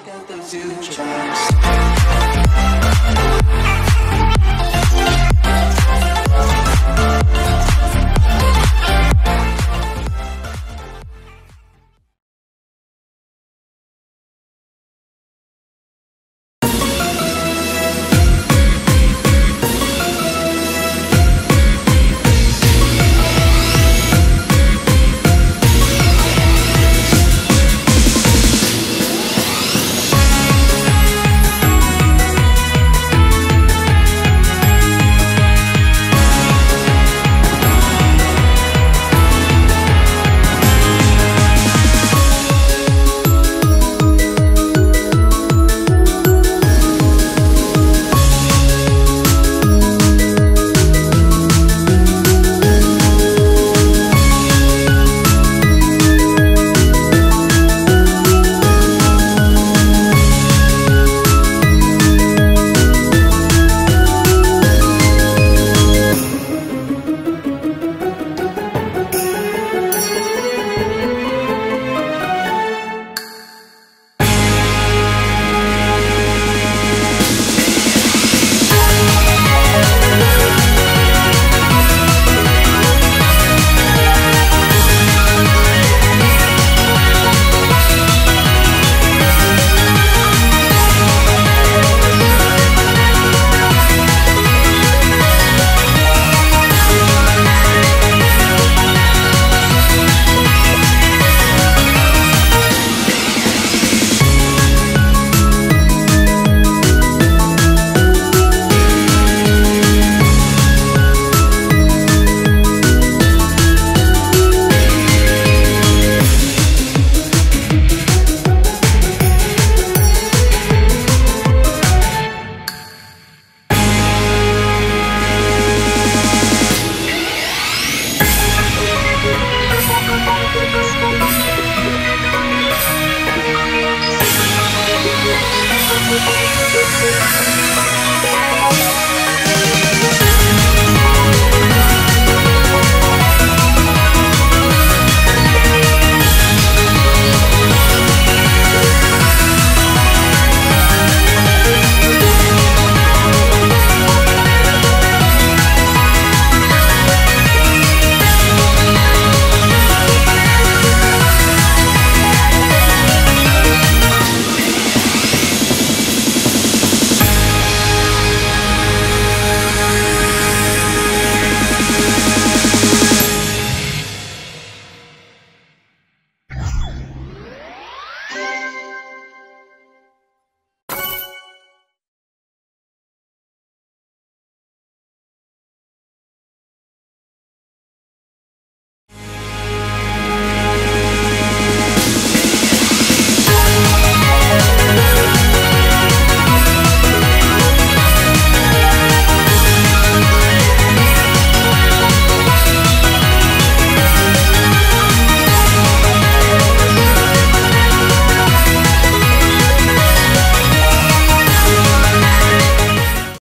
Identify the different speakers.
Speaker 1: Forget the future.